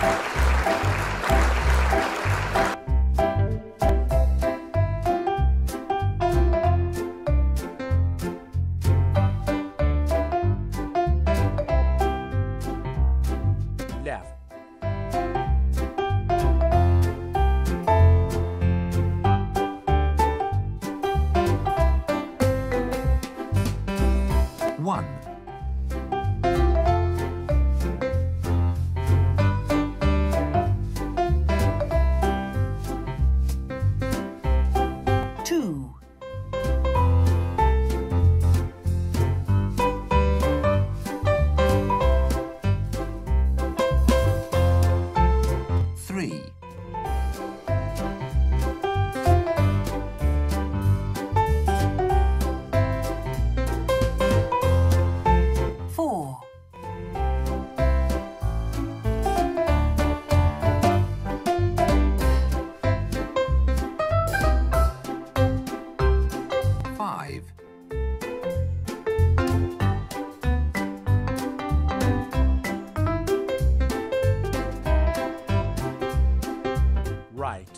left One. Five. right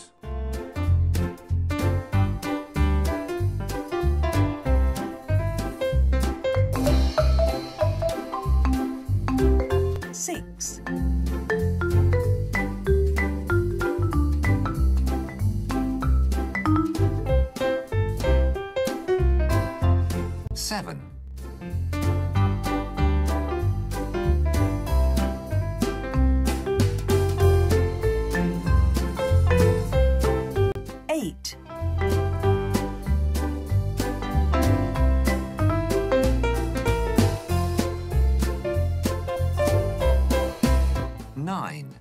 six, Seven. eight, Nine.